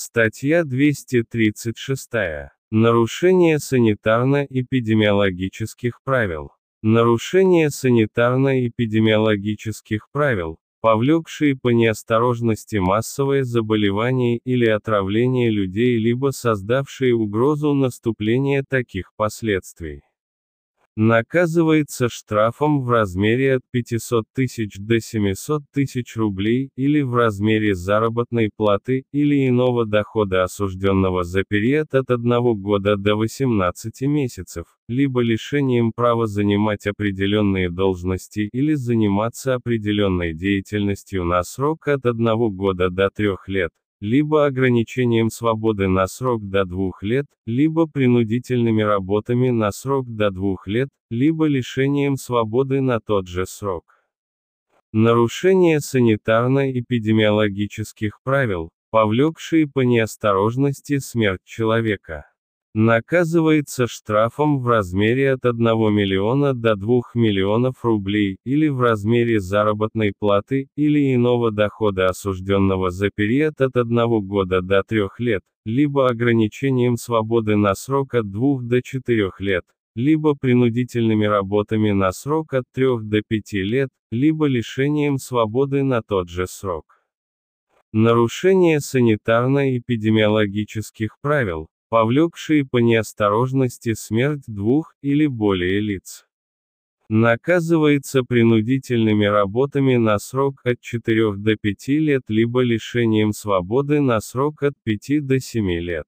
Статья 236. Нарушение санитарно-эпидемиологических правил. Нарушение санитарно-эпидемиологических правил, повлекшие по неосторожности массовое заболевание или отравление людей либо создавшие угрозу наступления таких последствий наказывается штрафом в размере от 500 тысяч до 700 тысяч рублей или в размере заработной платы или иного дохода осужденного за период от 1 года до 18 месяцев, либо лишением права занимать определенные должности или заниматься определенной деятельностью на срок от 1 года до 3 лет, либо ограничением свободы на срок до двух лет, либо принудительными работами на срок до двух лет, либо лишением свободы на тот же срок. Нарушение санитарно-эпидемиологических правил, повлекшие по неосторожности смерть человека наказывается штрафом в размере от 1 миллиона до 2 миллионов рублей, или в размере заработной платы, или иного дохода осужденного за период от 1 года до 3 лет, либо ограничением свободы на срок от 2 до 4 лет, либо принудительными работами на срок от 3 до 5 лет, либо лишением свободы на тот же срок. Нарушение санитарно-эпидемиологических правил, повлекшие по неосторожности смерть двух или более лиц. Наказывается принудительными работами на срок от 4 до 5 лет либо лишением свободы на срок от 5 до 7 лет.